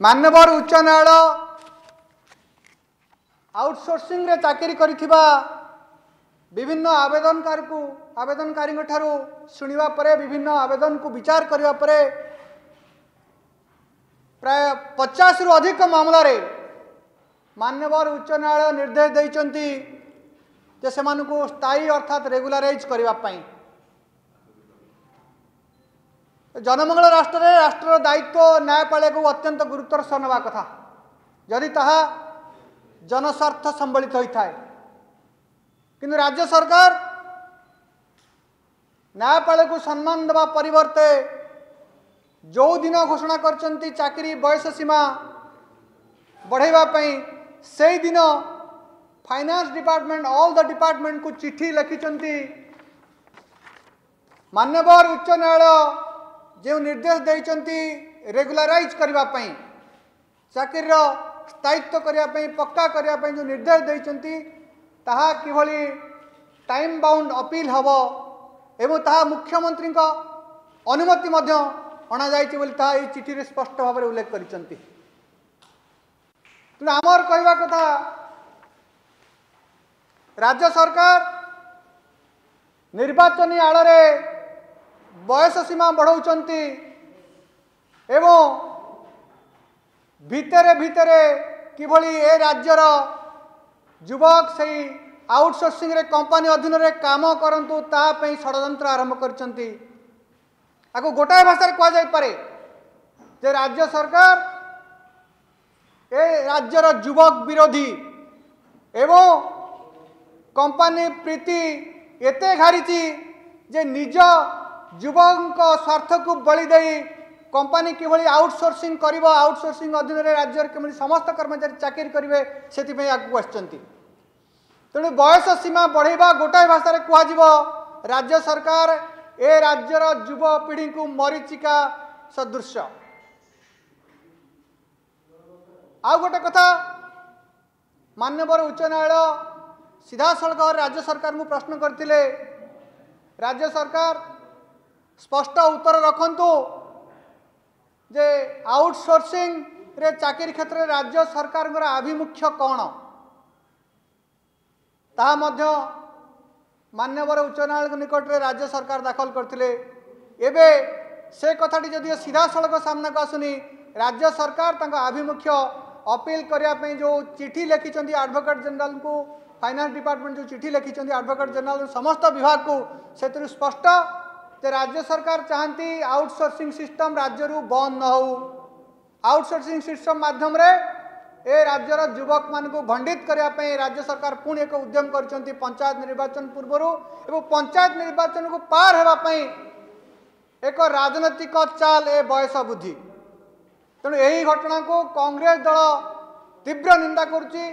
ମାନ୍ୟବର ଉଚ୍ଚ ନ୍ୟାୟାଳୟ ଆଉଟସୋର୍ସିଂରେ ଚାକିରି କରିଥିବା ବିଭିନ୍ନ ଆବେଦନକାରୀକୁ ଆବେଦନକାରୀଙ୍କ ଠାରୁ ଶୁଣିବା ପରେ ବିଭିନ୍ନ ଆବେଦନକୁ ବିଚାର କରିବା ପରେ ପ୍ରାୟ ପଚାଶରୁ ଅଧିକ ମାମଲାରେ ମାନ୍ୟବର ଉଚ୍ଚ ନ୍ୟାୟାଳୟ ନିର୍ଦ୍ଦେଶ ଦେଇଛନ୍ତି ଯେ ସେମାନଙ୍କୁ ସ୍ଥାୟୀ ଅର୍ଥାତ୍ ରେଗୁଲାରାଇଜ୍ କରିବା ପାଇଁ। ଜନମଙ୍ଗଳ ରାଷ୍ଟ୍ରରେ ରାଷ୍ଟ୍ରର ଦାୟିତ୍ୱ ନ୍ୟାୟପାଳିକାକୁ ଅତ୍ୟନ୍ତ ଗୁରୁତ୍ୱର ସହ ନେବା କଥା ଯଦି ତାହା ଜନସ୍ୱାର୍ଥ ସମ୍ବଳିତ ହୋଇଥାଏ କିନ୍ତୁ ରାଜ୍ୟ ସରକାର ନ୍ୟାୟପାଳିକାକୁ ସମ୍ମାନ ଦେବା ପରିବର୍ତ୍ତେ ଯେଉଁ ଦିନ ଘୋଷଣା କରିଛନ୍ତି ଚାକିରି ବୟସ ସୀମା ବଢ଼ାଇବା ପାଇଁ ସେଇଦିନ ଫାଇନାନ୍ସ ଡିପାର୍ଟମେଣ୍ଟ ଅଲ୍ ଦ ଡିପାର୍ଟମେଣ୍ଟକୁ ଚିଠି ଲେଖିଛନ୍ତି ମାନ୍ୟବର ଉଚ୍ଚ ନ୍ୟାୟାଳୟ ଯେଉଁ ନିର୍ଦ୍ଦେଶ ଦେଇଛନ୍ତି ରେଗୁଲାରାଇଜ୍ କରିବା ପାଇଁ ଚାକିରିର ସ୍ଥାୟିତ୍ୱ କରିବା ପାଇଁ ପକ୍କା କରିବା ପାଇଁ ଯେଉଁ ନିର୍ଦ୍ଦେଶ ଦେଇଛନ୍ତି ତାହା କିଭଳି ଟାଇମ୍ ବାଉଣ୍ଡ ଅପିଲ୍ ହେବ ଏବଂ ତାହା ମୁଖ୍ୟମନ୍ତ୍ରୀଙ୍କ ଅନୁମତି ମଧ୍ୟ ଅଣାଯାଇଛି ବୋଲି ତାହା ଏହି ଚିଠିରେ ସ୍ପଷ୍ଟ ଭାବରେ ଉଲ୍ଲେଖ କରିଛନ୍ତି। ତେଣୁ ଆମର କହିବା କଥା ରାଜ୍ୟ ସରକାର ନିର୍ବାଚନୀ ଆଳରେ ବୟସ ସୀମା ବଢ଼ାଉଛନ୍ତି ଏବଂ ଭିତରେ ଭିତରେ କିଭଳି ଏ ରାଜ୍ୟର ଯୁବକ ସେଇ ଆଉଟସୋର୍ସିଂରେ କମ୍ପାନୀ ଅଧୀନରେ କାମ କରନ୍ତୁ ତା ପାଇଁ ଷଡ଼ଯନ୍ତ୍ର ଆରମ୍ଭ କରିଛନ୍ତି। ଆକୁ ଗୋଟାଏ ଭାଷାରେ କୁହାଯାଇପାରେ ଯେ ରାଜ୍ୟ ସରକାର ଏ ରାଜ୍ୟର ଯୁବକ ବିରୋଧୀ ଏବଂ କମ୍ପାନୀ ପ୍ରୀତି ଏତେ ଘାରିଛି ଯେ ନିଜ ଯୁବକଙ୍କ ସ୍ୱାର୍ଥକୁ ବଳି ଦେଇ କମ୍ପାନୀ କିଭଳି ଆଉଟସୋର୍ସିଂ କରିବ ଆଉଟସୋର୍ସିଂ ଅଧୀନରେ ରାଜ୍ୟରେ କେମିତି ସମସ୍ତ କର୍ମଚାରୀ ଚାକିରି କରିବେ ସେଥିପାଇଁ ଆଗକୁ ଆସିଛନ୍ତି। ତେଣୁ ବୟସ ସୀମା ବଢ଼ାଇବା ଗୋଟାଏ ଭାଷାରେ କୁହାଯିବ ରାଜ୍ୟ ସରକାର ଏ ରାଜ୍ୟର ଯୁବପିଢ଼ିଙ୍କୁ ମରିଚିକା ସଦୃଶ। ଆଉ ଗୋଟେ କଥା ମାନ୍ୟବର ଉଚ୍ଚ ନ୍ୟାୟାଳୟ ସିଧାସଳଖ ରାଜ୍ୟ ସରକାରଙ୍କୁ ପ୍ରଶ୍ନ କରିଥିଲେ ରାଜ୍ୟ ସରକାର ସ୍ପଷ୍ଟ ଉତ୍ତର ରଖନ୍ତୁ ଯେ ଆଉଟସୋର୍ସିଂରେ ଚାକିରି କ୍ଷେତ୍ରରେ ରାଜ୍ୟ ସରକାରଙ୍କର ଆଭିମୁଖ୍ୟ କ'ଣ ତାହା ମଧ୍ୟ ମାନ୍ୟବର ଉଚ୍ଚ ନ୍ୟାୟାଳୟଙ୍କ ନିକଟରେ ରାଜ୍ୟ ସରକାର ଦାଖଲ କରିଥିଲେ ଏବେ ସେ କଥାଟି ଯଦିଓ ସିଧାସଳଖ ସାମ୍ନାକୁ ଆସୁନି ରାଜ୍ୟ ସରକାର ତାଙ୍କ ଆଭିମୁଖ୍ୟ ଅପିଲ କରିବା ପାଇଁ ଯେଉଁ ଚିଠି ଲେଖିଛନ୍ତି ଆଡ଼ଭୋକେଟ୍ ଜେନେରାଲଙ୍କୁ ଫାଇନାନ୍ସ ଡିପାର୍ଟମେଣ୍ଟ ଯେଉଁ ଚିଠି ଲେଖିଛନ୍ତି ଆଡ଼ଭୋକେଟ୍ ଜେନେରାଲ ସମସ୍ତ ବିଭାଗକୁ ସେଥିରୁ ସ୍ପଷ୍ଟ ଯେ ରାଜ୍ୟ ସରକାର ଚାହାନ୍ତି ଆଉଟସୋର୍ସିଂ ସିଷ୍ଟମ ରାଜ୍ୟରୁ ବନ୍ଦ ନ ହେଉ। ଆଉଟସୋର୍ସିଂ ସିଷ୍ଟମ ମାଧ୍ୟମରେ ଏ ରାଜ୍ୟର ଯୁବକମାନଙ୍କୁ ଭଣ୍ଡିତ କରିବା ପାଇଁ ରାଜ୍ୟ ସରକାର ପୁଣି ଏକ ଉଦ୍ୟମ କରିଛନ୍ତି ପଞ୍ଚାୟତ ନିର୍ବାଚନ ପୂର୍ବରୁ ଏବଂ ପଞ୍ଚାୟତ ନିର୍ବାଚନକୁ ପାର ହେବା ପାଇଁ ଏକ ରାଜନୈତିକ ଚାଲ ଏ ବୟସ ବୃଦ୍ଧି। ତେଣୁ ଏହି ଘଟଣାକୁ କଂଗ୍ରେସ ଦଳ ତୀବ୍ର ନିନ୍ଦା କରୁଛି।